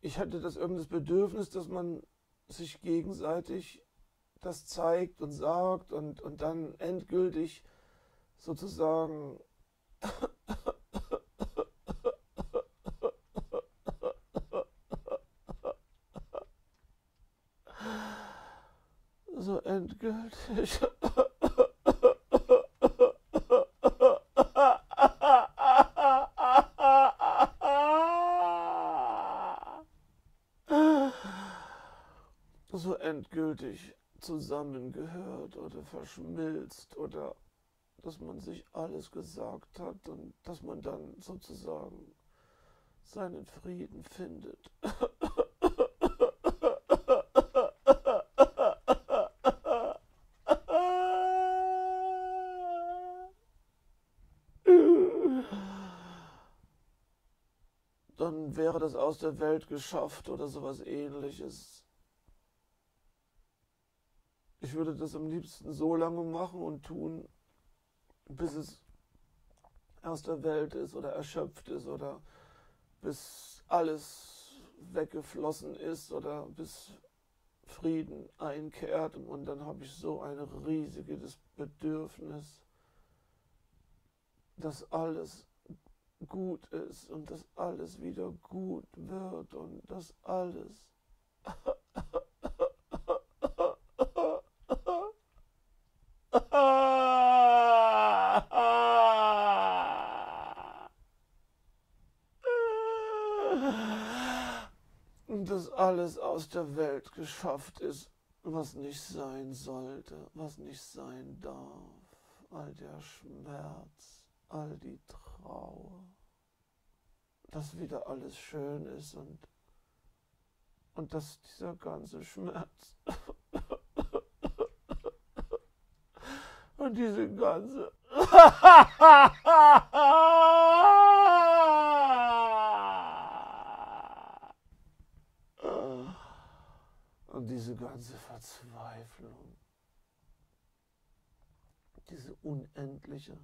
ich hatte das irgendein Bedürfnis, dass man sich gegenseitig das zeigt und sagt und, und dann endgültig sozusagen so endgültig so endgültig zusammengehört oder verschmilzt oder dass man sich alles gesagt hat und dass man dann sozusagen seinen Frieden findet. Dann wäre das aus der Welt geschafft oder sowas ähnliches. Ich würde das am liebsten so lange machen und tun, bis es aus der Welt ist oder erschöpft ist oder bis alles weggeflossen ist oder bis Frieden einkehrt und dann habe ich so ein riesiges Bedürfnis, dass alles gut ist und dass alles wieder gut wird und dass alles dass alles aus der Welt geschafft ist, was nicht sein sollte, was nicht sein darf, all der Schmerz, all die Trauer, dass wieder alles schön ist und, und dass dieser ganze Schmerz und diese ganze Und diese ganze Verzweiflung, diese unendliche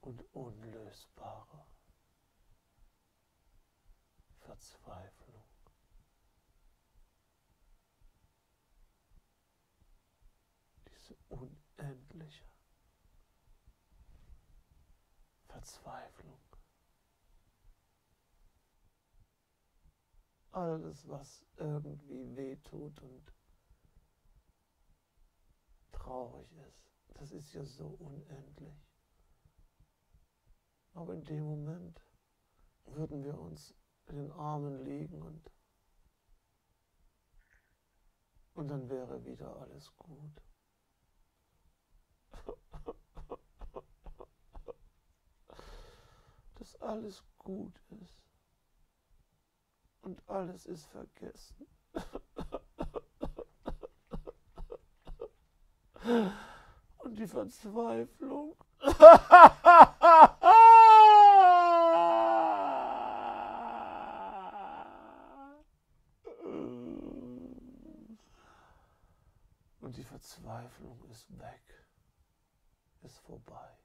und unlösbare Verzweiflung. Diese unendliche Verzweiflung. Alles, was irgendwie wehtut und traurig ist. Das ist ja so unendlich. Aber in dem Moment würden wir uns in den Armen liegen und, und dann wäre wieder alles gut. Dass alles gut ist und alles ist vergessen. Und die Verzweiflung. Und die Verzweiflung ist weg, ist vorbei.